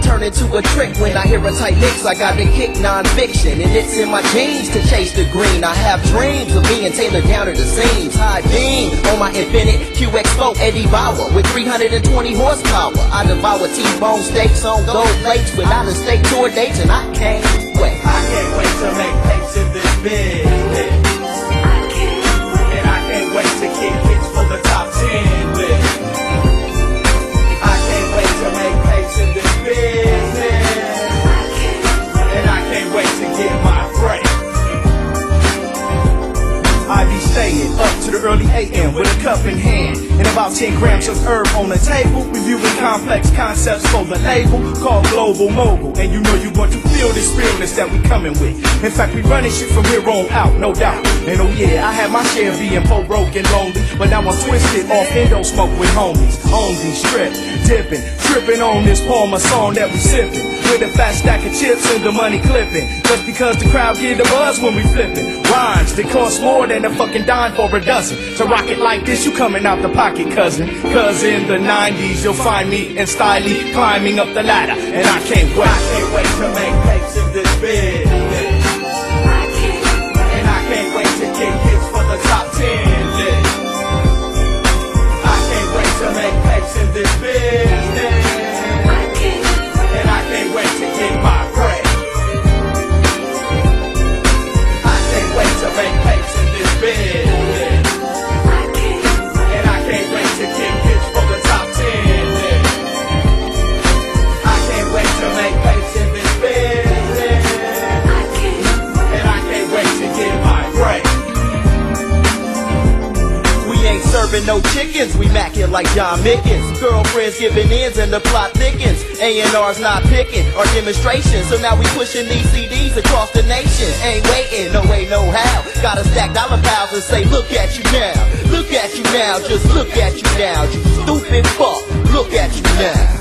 turn into a trick when I hear a tight mix. I got the kick non-fiction, and it's in my genes to chase the green. I have dreams of being tailored down to the seams. High beam on my Infiniti QX4 Eddie Bauer with 320 horsepower. I devour T-bone steaks on gold plates with out-of-state tour dates, and I can't wait. I can't wait to make tapes in this business. AM with a cup in hand and about 10 grams of herb on the table. Reviewing complex concepts for the label called Global Mogul. And you know you want to feel this realness that we coming with. In fact, we running shit from here on out, no doubt. And oh yeah, I had my share of being po broke and lonely, but now I'm twisted off endo smoke with homies. On these strip, dipping, tripping on this Palmer song that we sipping. With a fat stack of chips and the money clipping. Just because the crowd get the buzz when we flipping. Rhymes that cost more than a fucking dime for a dozen. To rock it like this, you coming out the pocket, cousin. Cause in the 90s, you'll find me in styly climbing up the ladder. And I can't wait. I can't wait no chickens, we macking like John Mickens. Girlfriends giving ins and the plot thickens. A&R's not picking our demonstrations, so now we pushing these CDs across the nation. Ain't waiting, no way, no how. Gotta stack dollar piles and say, look at you now. Look at you now, just look at you now. You stupid fuck, look at you now.